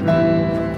Música